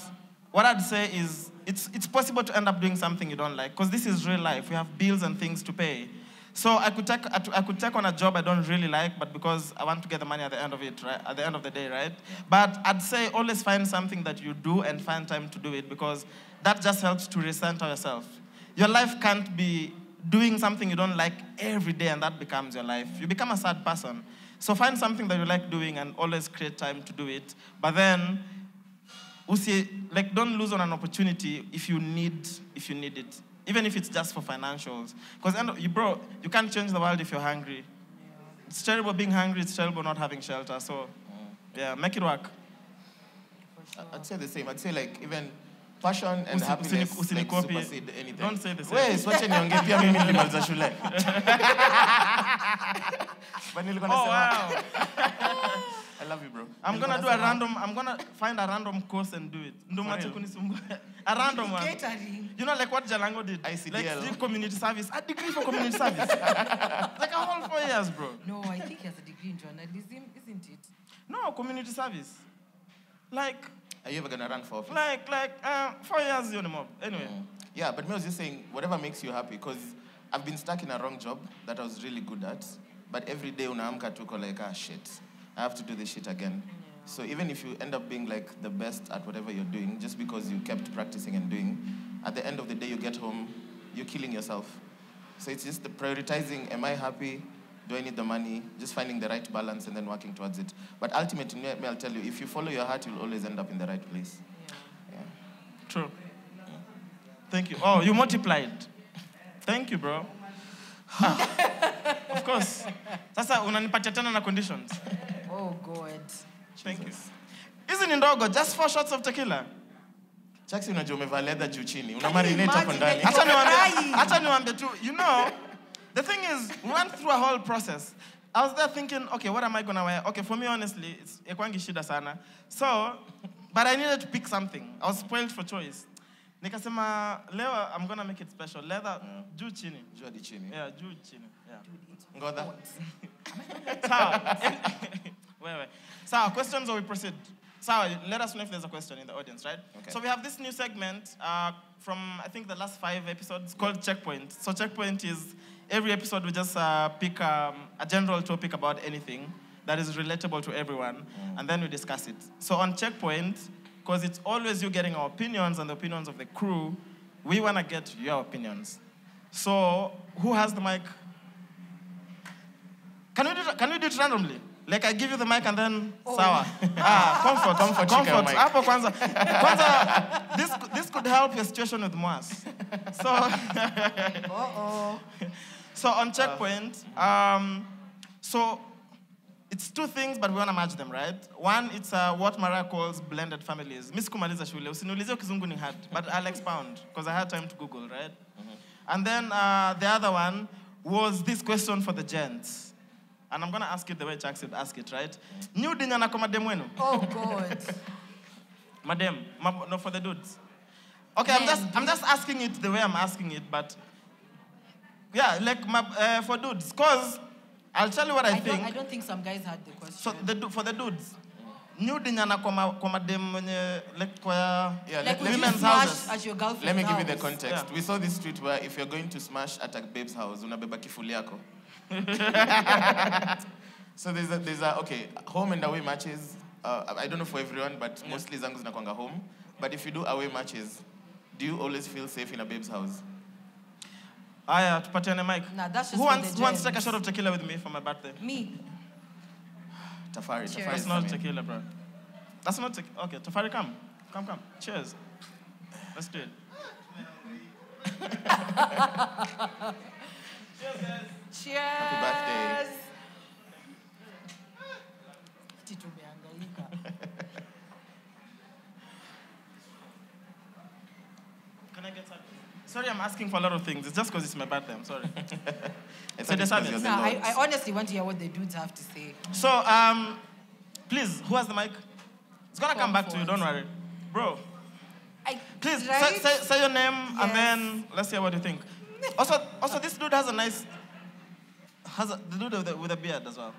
what I'd say is it's it's possible to end up doing something you don't like because this is real life. We have bills and things to pay. So I could take I could take on a job I don't really like, but because I want to get the money at the end of it, right? At the end of the day, right? But I'd say always find something that you do and find time to do it because that just helps to recenter yourself. Your life can't be doing something you don't like every day and that becomes your life. You become a sad person. So find something that you like doing and always create time to do it. But then usi, like don't lose on an opportunity if you need if you need it. Even if it's just for financials. Because you bro, you can't change the world if you're hungry. It's terrible being hungry, it's terrible not having shelter. So yeah, make it work. I'd say the same. I'd say like even passion and Usi- happiness usini- like supersede anything. Don't say the same. Wait, swache niongee pia mimi nilimaliza shule. But nilikuwa Oh, nasema- wow. I love you, bro. I'm gonna do a random. I'm gonna find a random course and do it. Ndo For mwache real? kunisumbua. A random one. Catering. You know, like what Jalango did. ICDL. Like did community service. A degree for community service. like a whole four years, bro. No, I think he has a degree in journalism, isn't it? No, community service. Like, Are you ever gonna run for office? like, like, uh, four years, you know, mob. Anyway. Yeah, but me I was just saying, whatever makes you happy, because I've been stuck in a wrong job that I was really good at, but every day when unaamka tuko like, ah, shit, I have to do this shit again. So even if you end up being like the best at whatever you're doing, just because you kept practicing and doing, at the end of the day you get home, you're killing yourself. So it's just the prioritizing, am I happy? Do I need the money? Just finding the right balance and then working towards it. But ultimately, me, me, I'll tell you, if you follow your heart, you'll always end up in the right place. Yeah. True. Thank you. Oh, you multiplied. Thank you, bro. Of course. Sasa unanipatia tena na conditions. Oh, God. Thank you. Hizi ni ndogo, just four shots of tequila. Chaxy unajua umevaa leather juu chini. Una marinate hapo imagine ndani. like- Acha niwaambie, crying. acha niwaambie tu, you know, the thing is, we went through a whole process. I was there thinking, okay, what am I gonna wear? Okay, for me, honestly, it's ekwangi shida sana. So, but I needed to pick something. I was spoiled for choice. Nikasema, leo I'm gonna make it special. Leather, mm. juu chini. Juu hadi chini. Yeah, juu chini. Yeah. Ngodha. Sawa. Wewe. Sawa, questions or we proceed? Sawa, let us know if there's a question in the audience, right? Okay. So we have this new segment uh, from, I think, the last five episodes called Checkpoint. So Checkpoint is every episode we just uh, pick um, a general topic about anything that is relatable to everyone, and then we discuss it. So on Checkpoint, because it's always you getting our opinions and the opinions of the crew, we want to get your opinions. So who has the mic? Can we do it, can we do it randomly? Like I give you the mic and then sawa. Ah, comfort, comfort, Comfort, comfort. mic. Hapo kwanza. Kwanza this this could help your situation with Mwass. So Uh-oh. so on checkpoint, um, so it's two things, but we want to match them, right? One, it's uh, what Mariah calls blended families. Miss kumaliza shule, usiniulize kizungu ni hard, but I'll expound because I had time to Google, right? And then uh, the other one was this question for the gents. And I'm gonna ask it the way Chuck said ask it, right? New dinya na kwa madem wenu? Oh, God. Madam, ma- no, for the dudes. Okay, I'm just, I'm just asking it the way I'm asking it, but yeah, like my, uh, for dudes, cause I'll tell you what I, I, think. don't, I don't think some guys had the question. So the, for the dudes, new dinyana kwa ma, kwa madem wenye like kwa Yeah, like, let, would let, you women's houses. at your girlfriend's let me give you the context. Yeah. We saw this street where if you're going to smash at a babe's house, unabeba kifuli yako. so there's a, there's a, okay, home and away matches. Uh, I don't know for everyone, but mostly zangu zinakwanga home. But if you do away matches, do you always feel safe in a babe's house? Aya, tupatiane mic. Nah, that's just Who for wants, who wants to take a shot of tequila with me for my birthday? Me. Tafari, Cheers. Tafari. That's not coming. tequila, bro. That's not tequila. Okay, Tafari, come. Come, come. Cheers. Let's do it. Cheers. Happy birthday. Ati tumehangaika. get service? Sorry, I'm asking for a lot of things. It's just because it's my birthday. I'm sorry. It's So the because service. you're the I, I honestly want to hear what the dudes have to say. So, um, please, who has the mic? It's gonna come back to you. Don't worry, bro. I, Please say, say, say your name Yes. and then let's hear what you think. Also, also, this dude has a nice, has a, the dude with a, with a beard as well.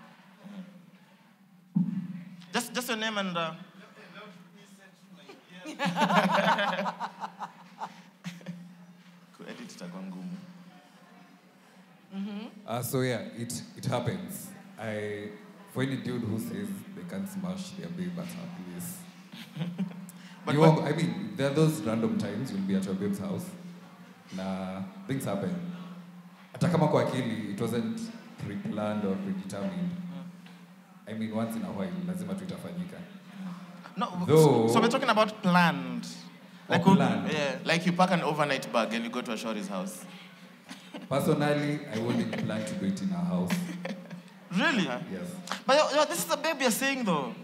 Just, just your name and. Uh, Kuedit itakuwa ngumu. Uh, so yeah, it, it happens. I for any dude who says they can't smash their babe at her place. But you what- I mean, there are those random times you'll be at your babe's house. Nah, things happen. Hata kama kwa akili, it wasn't pre-planned or predetermined. I mean, once in a while, lazima tu itafanyika. no, Though- so so we're talking about planned. like, planned. Yeah. Like you pack an overnight bag and you go to a shorty's house. Personally, I wouldn't plan to do it in a house. Really? Yes. But yo, yo, this is a babe you're saying though.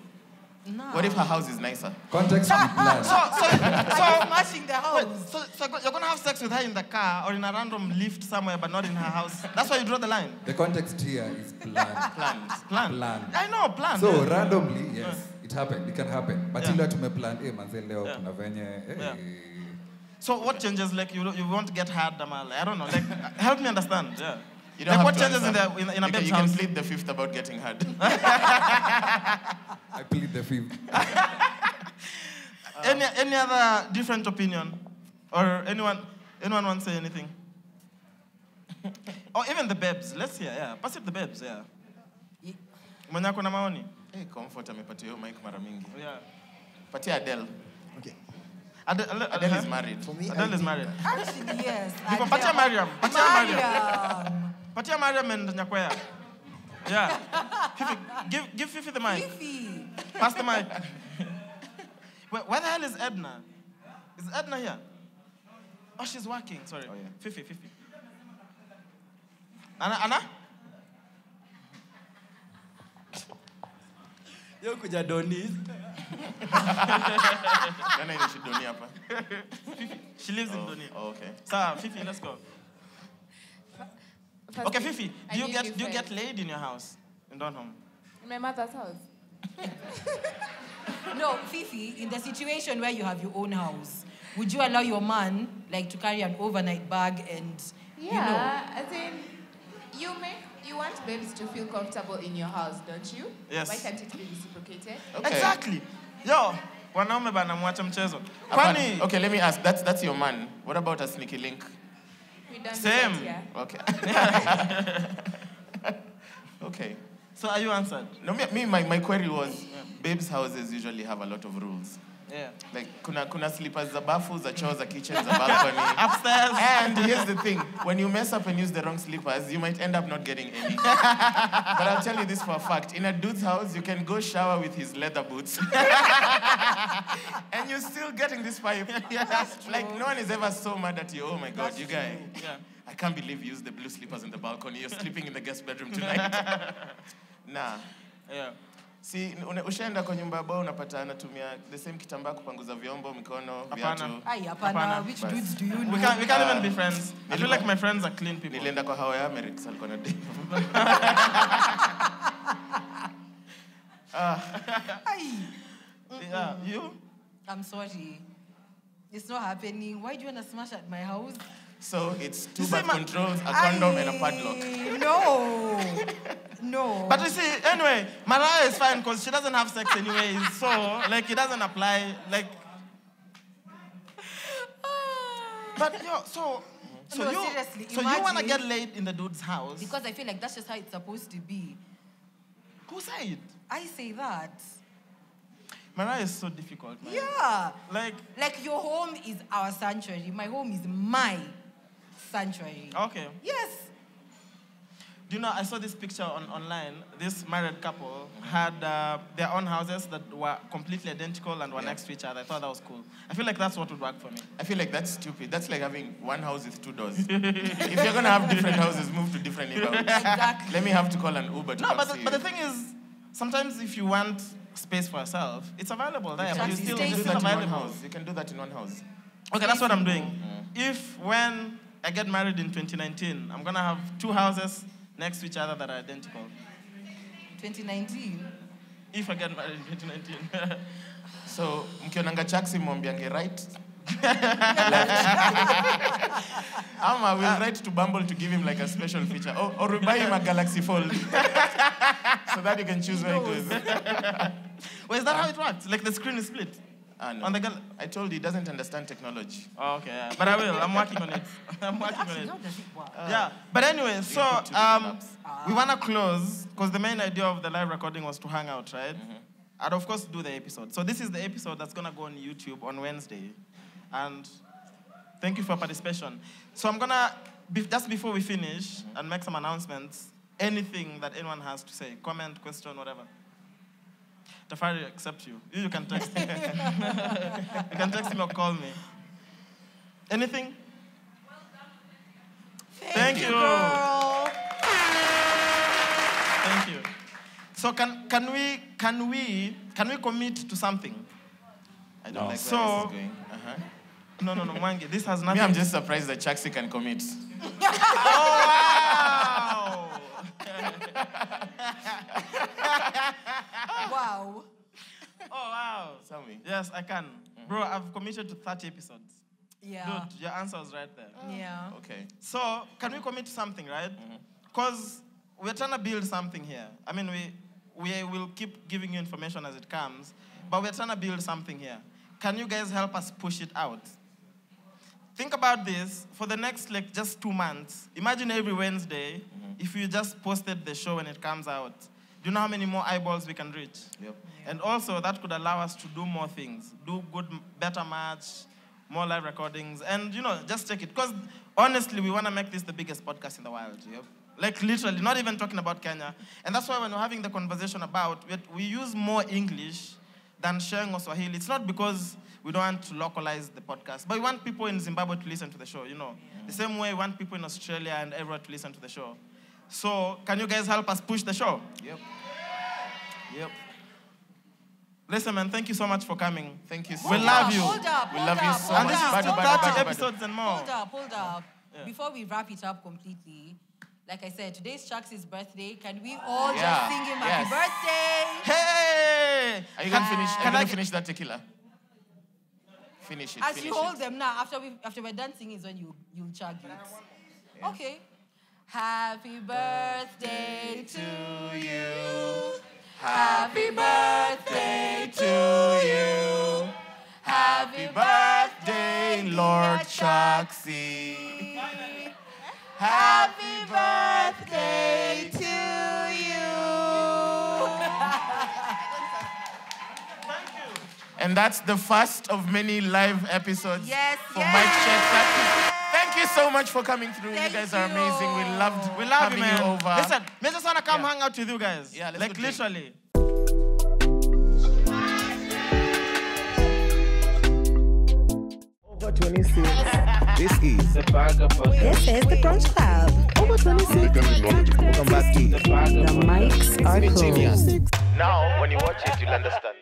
Nah. What if her house is nicer? Context be plan. So, so, you so, smashing the house? wait, so, so you're gonna have sex with her in the car or in a random lift somewhere, but not in her house. That's why you draw the line. The context here is planned. Planned. Plan. Planned. I know, plan. So yeah. randomly, yes, yeah. it happened. It can happen. But Yeah. ile plan. Hey, manze leo Yeah. kuna venye, Hey. Yeah. So what changes? Like you, you won't get hard, Damal. I don't know. Like help me understand. Yeah. You don't like have what to changes in, the, in, in a you, can, you can plead the fifth about getting hurt. I plead the fifth. any any other different opinion, or anyone anyone want to say anything? or even the babes. Let's hear. Yeah. Pass it the babes. Yeah. Mwenye ako na maoni. hey, comfort amepatia hiyo mic mara mingi. Yeah. Patia Adele. Okay. Adele, Adele, Adele is married. For me, Adele I is married. Actually, yes. Pati Adele. patia Mariam. Patia Mariam. Mariam. Patia Mariam and Nyakwea. Yeah. Fifi, give, give Fifi the mic. Fifi. Pass the mic. where, where the hell is Edna? Is Edna here? Oh, she's working. Sorry. Oh, yeah. Fifi, Fifi. Anna, Anna? Yo kuja Donis. Nani inashidoni hapa? She lives in Oh, Doni. oh, okay. So, Fifi, let's go. First Okay, thing, Fifi, I do you get do you get laid in your house in Dunham? In my mother's house. No, Fifi, in the situation where you have your own house, would you allow your man like to carry an overnight bag and Yeah, you know? I in, you make you want babes to feel comfortable in your house, don't you? Yes. Why can't it be reciprocated? Okay. Exactly. Yo, wanaume bana mwacha mchezo. Kwani okay, let me ask. That's that's your man. What about a sneaky link? We don't Same. do Okay. okay. So are you answered? No, me, me my, my query was, uh, babes' houses usually have a lot of rules. Yeah. Like kuna kuna slippers za bafu, za choo, za kitchen, za balcony. Upstairs. And here's the thing: when you mess up and use the wrong slippers, you might end up not getting any. but I'll tell you this for a fact: in a dude's house, you can go shower with his leather boots, and you're still getting this pipe. like no one is ever so mad at you. Oh my God, you guy! Yeah. I can't believe you used the blue slippers in the balcony. You're sleeping in the guest bedroom tonight. nah. Yeah. Si une- ushaenda kwa nyumba ambao unapata anatumia the same kitambaa kupanguza vyombo, mikono, Hapana. viatu. Ay, hapana, Hapana. which dudes do you know? We can't, we can't Uh, even be friends. I feel like my friends are clean people. Nilienda kwa hawa ya Amerix alikuwa na date. Ay, Yeah, you? I'm sorry. It's not happening. Why do you want to smash at my house? So it's two You see, birth controls, a condom, and a padlock. No. No. But you see, anyway, Mariah is fine because she doesn't have sex anyway. So, like, it doesn't apply. Like, ah. but yo, so, so No, you, seriously, so you want to get laid in the dude's house? because I feel like that's just how it's supposed to be. Who said? I say that. Mariah is so difficult, man. Yeah. Like, Like your home is our sanctuary. My home is my sanctuary. okay. Yes. Do you know, I saw this picture on, online. This married couple had uh, their own houses that were completely identical and were Yeah. next to each other. I thought that was cool. I feel like that's what would work for me. I feel like that's stupid. That's like having one house with two doors. if you're gonna have different houses, move to different neighborhoods. Exactly. Let me have to call an Uber to No, come but see the, but the thing is, sometimes if you want space for yourself, it's available there. You but can you still, you do still that in one available. house. You can do that in one house. Okay, that's what I'm doing. if when I get married in 2019, I'm gonna have two houses next to each other that are identical. 2019. If I get married in 2019. so mkionanga chaksi mwambiange right ama we'll write to bumble to give him like a special feature or, or we buy him a galaxy fold so that you can choose where he goes Well, is that how it works? Like the screen is split? Ah, no. On the girl, I told you he doesn't understand technology. Oh, okay, yeah. but I will. I'm working on it. I'm working on it. how does it work? yeah, but anyway, so put two different um, we wanna close because the main idea of the live recording was to hang out, right? Mm-hmm. And of course, do the episode. So this is the episode that's gonna go on YouTube on Wednesday, and thank you for participation. So I'm gonna be, just before we finish and make some announcements. Anything that anyone has to say, comment, question, whatever. Tafari, accept you. You, you can text me. you can text me or call me. Anything? Thank, you. Girl. Thank you. So can can we can we can we commit to something? I don't like where this is going. Uh-huh. No, no, no, Mwangi. This has nothing. Me. I'm just surprised that Chaxy can commit. Oh wow! Wow. oh wow! Tell me. Yes, I can, mm-hmm. bro. I've committed to 30 episodes. Yeah. Dude, your answer was right there. Yeah. Mm-hmm. Okay. So, can we commit to something, right? Mm-hmm. Because we're trying to build something here. I mean, we, we will keep giving you information as it comes, but we're trying to build something here. Can you guys help us push it out? Think about this for the next, like, just two months. Imagine every Wednesday if you just posted the show when it comes out. Do you know how many more eyeballs we can reach? Yep. And also, that could allow us to do more things, do good, better match, more live recordings, and you know, just take it. Because honestly, we want to make this the biggest podcast in the world. Yep. Like literally, not even talking about Kenya. And that's why when we're having the conversation about it, we use more English than Sheng or Swahili. It's not because we don't want to localize the podcast, but we want people in Zimbabwe to listen to the show. You know, the same way we want people in Australia and everywhere to listen to the show. So, can you guys help us push the show? Yep. Yep. Listen, man, thank you so much for coming. Thank you so We much. love you. Hold up. We hold love you up, so hold And this is up, Bado, still bado, hold 30 up. bado, bado. episodes and more. Hold up, hold up. Before we wrap it up completely, like I said, today's Chuck's birthday. Can we all Yeah. just sing him happy Yes. birthday? Hey! Are you gonna finish? Are you Can I gonna get- finish that tequila? Finish it. As finish you hold it. them now, after we after we're done singing is when you you'll chug it. Okay. Happy birthday to you. Happy birthday to you. Happy birthday, Lord Chaxy. Happy birthday to you. And that's the first of many live episodes Yes, for yes. Mic Cheque. Thank you so much for coming through. Thank you guys are you. amazing. We loved We love having you, man. over. Listen, we just want to come Yeah. hang out with you guys. Yeah, let's like go drink. literally. Over 26. This is This is the Brunch Club. Over 26. Welcome back to The mics are closed. Now, when you watch it, you'll understand.